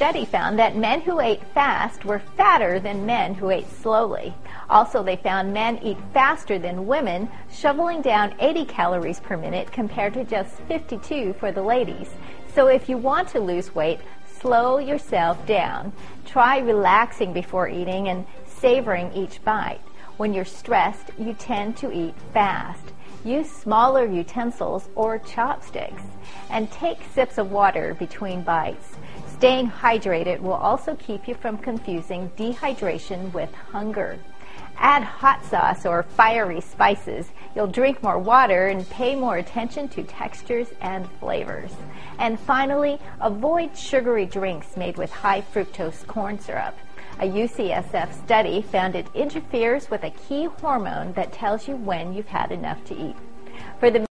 study found that men who ate fast were fatter than men who ate slowly. Also, they found men eat faster than women, shoveling down 80 calories per minute compared to just 52 for the ladies. So if you want to lose weight, slow yourself down. Try relaxing before eating and savoring each bite. When you're stressed, you tend to eat fast. Use smaller utensils or chopsticks and take sips of water between bites. Staying hydrated will also keep you from confusing dehydration with hunger. Add hot sauce or fiery spices. You'll drink more water and pay more attention to textures and flavors. And finally, avoid sugary drinks made with high fructose corn syrup. A UCSF study found it interferes with a key hormone that tells you when you've had enough to eat. For the